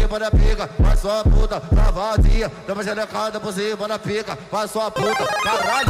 cima da pica, vai sua puta, tá lavadinha, dá uma gerecada por cima da pica, vai sua puta, caralho,